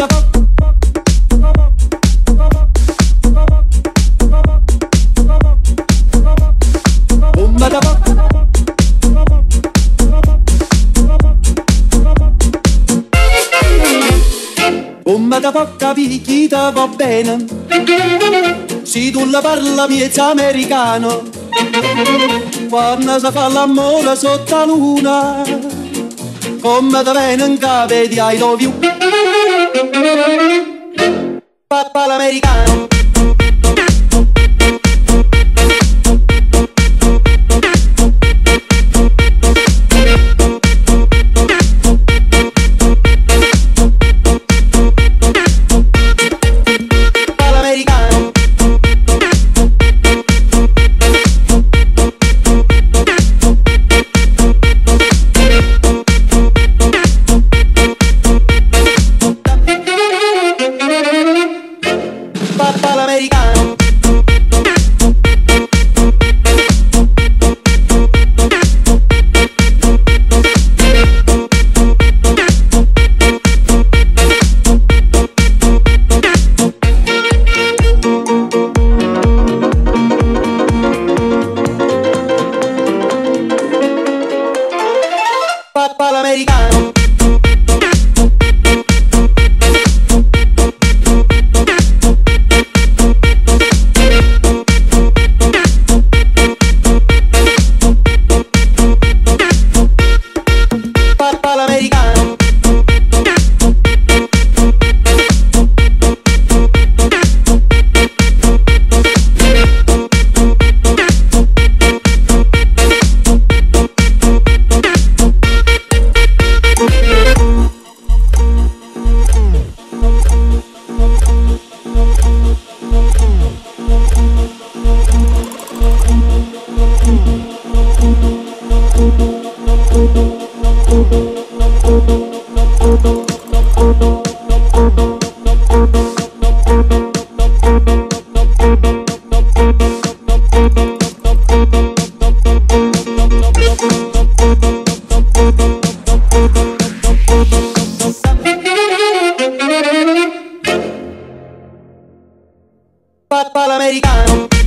da da da vodka picchita va bene. Se tu la parla miezza americano. Quando si fa l'amore sotto la luna Come te viene in capo di I love Papà l'americano Papà Papà l'americano